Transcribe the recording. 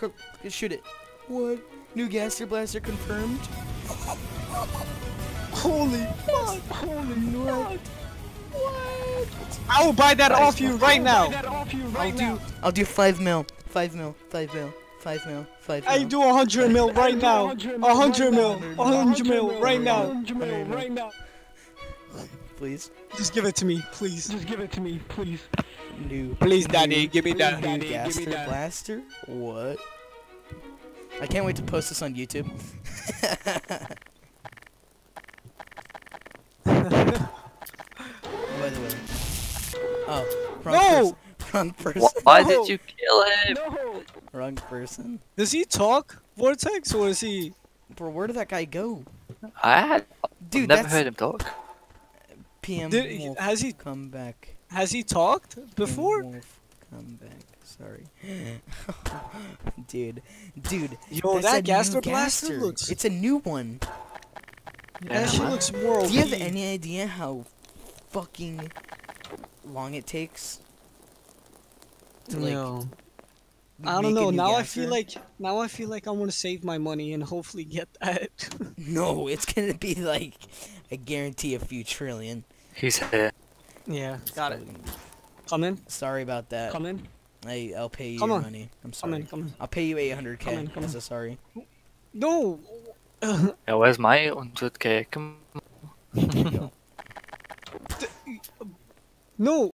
quick, quick, shoot it. What? New Gaster Blaster confirmed? Holy fuck! Holy what? I will buy that off you right now. I'll do, I'll do 5 mil. 5 mil. 5 mil. 5 mil. 5 mil. I do a hundred mil right now. A hundred mil. A hundred mil right now. right now. Please. Just give it to me, please. Just give it to me, please. New. Please, daddy, new- give me that. New Daddy, give me that. Blaster? What? I can't wait to post this on YouTube. By the way. Oh, wrong No! person. Wrong person. Wh- Why No. did you kill him? No! Wrong person. Does he talk, Vortex, or is he? Bro, where did that guy go? I had Dude, never that's heard him talk. PM Did, Wolf. has he Come back. has he talked PM before? Wolf, come back. Sorry. dude. Dude. Yo, that's that a Gaster new Blaster Gaster. looks. It's a new one. That shit looks more. Do you have any idea how fucking long it takes? To like No. make I a don't know. Now I feel like now I feel like I want to save my money and hopefully get that. No, it's gonna be like I guarantee a few trillion. He's here. yeah, got it. Come in, Sorry about that. come in, I I'll pay you Come your on. money. I'm sorry. come sorry. in, come in. I'll pay you 800k Come in, come as in. a sorry. No. Yeah, where's my 100k? Come On. no.